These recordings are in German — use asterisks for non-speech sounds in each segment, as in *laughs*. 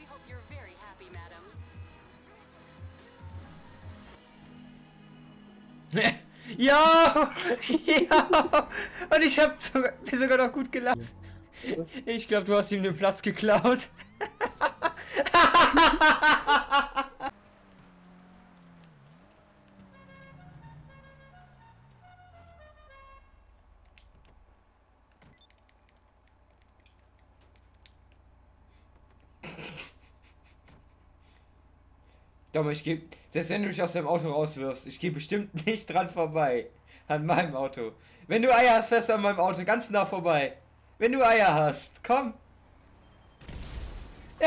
We hope you're very happy, madam. *laughs* Ja! *laughs* Ja! Und ich hab sogar, sogar noch gut gelacht. Ich glaube, du hast ihm den Platz geklaut. *laughs* Doch, ich geh, selbst wenn du mich aus deinem Auto rauswirfst, ich gehe bestimmt *laughs* nicht dran vorbei. An meinem Auto. Wenn du Eier hast, fährst du an meinem Auto ganz nah vorbei. Wenn du Eier hast, komm. *laughs*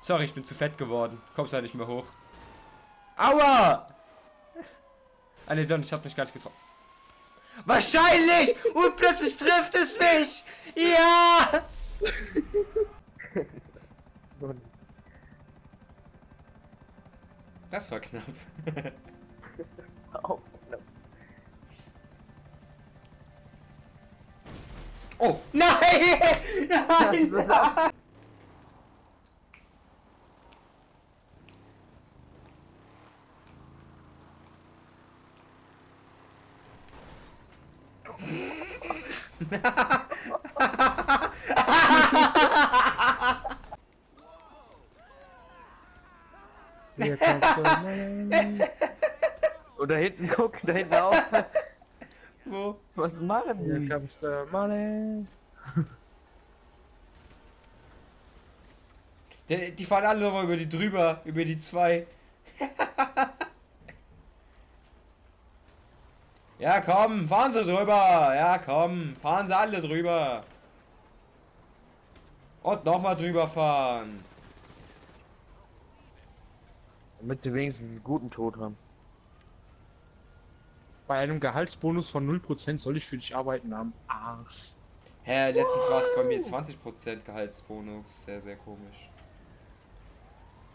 Sorry, ich bin zu fett geworden. Kommst halt nicht mehr hoch. Aua! Ah ne, Don, ich hab mich gar nicht getroffen. Wahrscheinlich! Und plötzlich trifft es mich! Ja! *laughs* Das war knapp. Oh, Oh, nein! Nein! *laughs* nein. Hier. Und da hinten, guck, da hinten auch. *laughs* Wo? Was machen Hier die? comes the money. Die, die fahren alle nochmal über die drüber, über die zwei. *laughs* ja, komm, fahren sie drüber. Ja, komm, fahren sie alle drüber. Und nochmal drüber fahren. Damit die wenigstens einen guten Tod haben. Bei einem Gehaltsbonus von 0% soll ich für dich arbeiten am Arsch. Hä, letztens war es bei mir 20% Gehaltsbonus. Sehr, sehr komisch.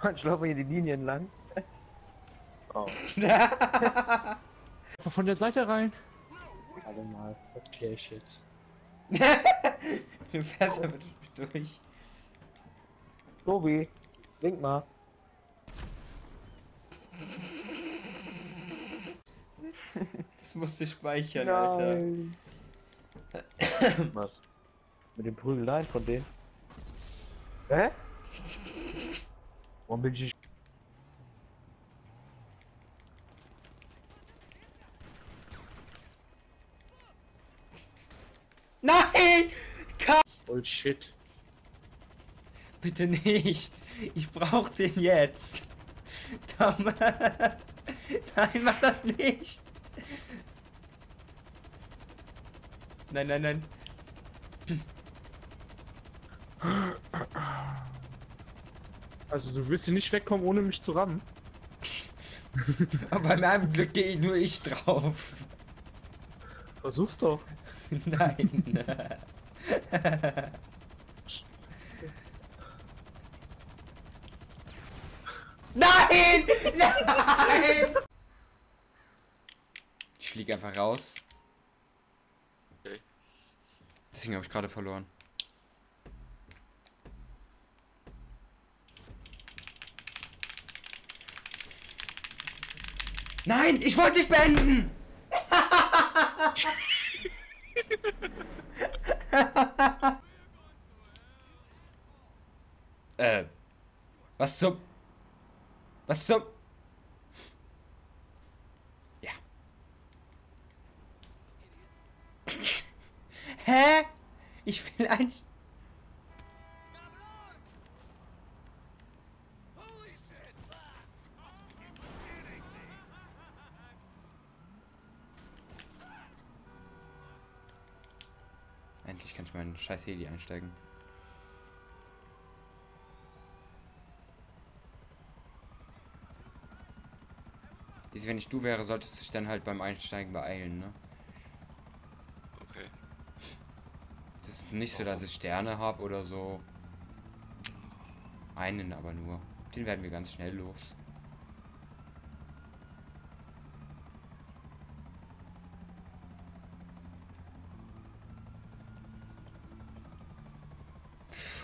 Und schlaufen hier die Linie entlang. *laughs* Oh, von der Seite rein. Warte mal, das ich jetzt. du fährst damit durch. Tobi, wink mal. Das musst du speichern, Alter. Was? Mit den Prügeleien von denen? Hä? Warum bin ich... Nein! Bullshit. Bitte nicht. Ich brauch den jetzt. Tom. *laughs* Nein, mach das nicht. Nein, nein, nein. Also du willst hier nicht wegkommen, ohne mich zu rammen. *laughs* Aber bei meinem Glück gehe nur ich drauf. Versuch's doch. *laughs* Nein. Nein! Nein! Ich fliege einfach raus. Okay. Deswegen habe ich gerade verloren. Nein, ich wollte nicht beenden! *laughs* äh. Was zum. Was zum. Ja. *coughs* Hä? Ich will ein. Endlich kann ich meinen scheiß Heli einsteigen. Wenn ich du wäre, solltest du dich dann halt beim Einsteigen beeilen, ne? Okay. Das ist nicht so, dass ich Sterne habe oder so. Einen aber nur. Den werden wir ganz schnell los.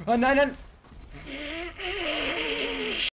Oh nein, nein!